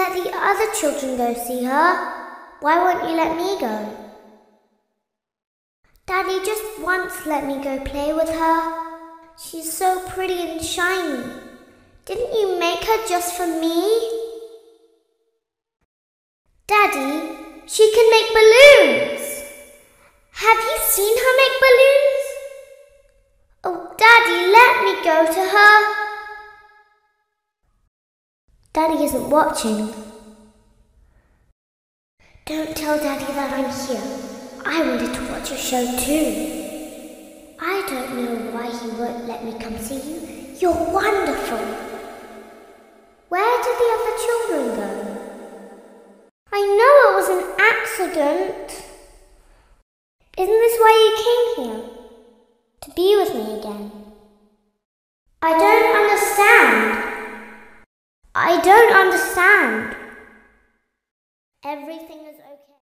Let the other children go see her. Why won't you let me go? Daddy just once let me go play with her. She's so pretty and shiny. Didn't you make her just for me? Daddy, she can make balloons. Have you seen her make balloons? Daddy isn't watching. Don't tell Daddy that I'm here. I wanted to watch your show too. I don't know why he won't let me come see you. You're wonderful. Where did the other children go? I know it was an accident. Isn't this why you came here? To be with me again. I don't. I don't understand. Everything is okay.